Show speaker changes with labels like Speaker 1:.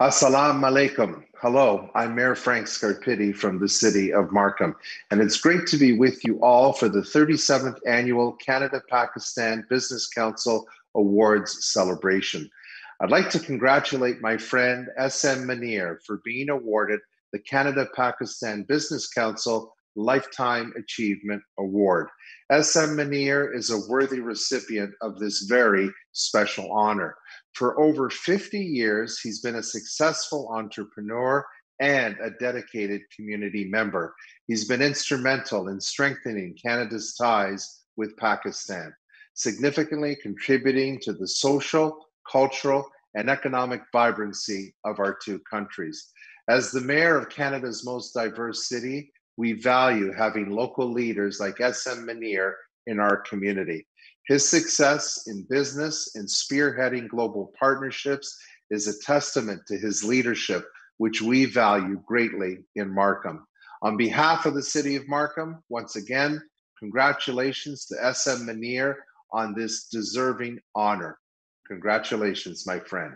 Speaker 1: Assalamu alaikum. Hello, I'm Mayor Frank Scarpitti from the city of Markham, and it's great to be with you all for the 37th annual Canada Pakistan Business Council Awards celebration. I'd like to congratulate my friend SM Muneer for being awarded the Canada Pakistan Business Council Lifetime Achievement Award. SM Muneer is a worthy recipient of this very special honor. For over 50 years, he's been a successful entrepreneur and a dedicated community member. He's been instrumental in strengthening Canada's ties with Pakistan, significantly contributing to the social, cultural, and economic vibrancy of our two countries. As the mayor of Canada's most diverse city, we value having local leaders like SM Muneer in our community. His success in business and spearheading global partnerships is a testament to his leadership, which we value greatly in Markham. On behalf of the City of Markham, once again, congratulations to SM Muneer on this deserving honor. Congratulations, my friend.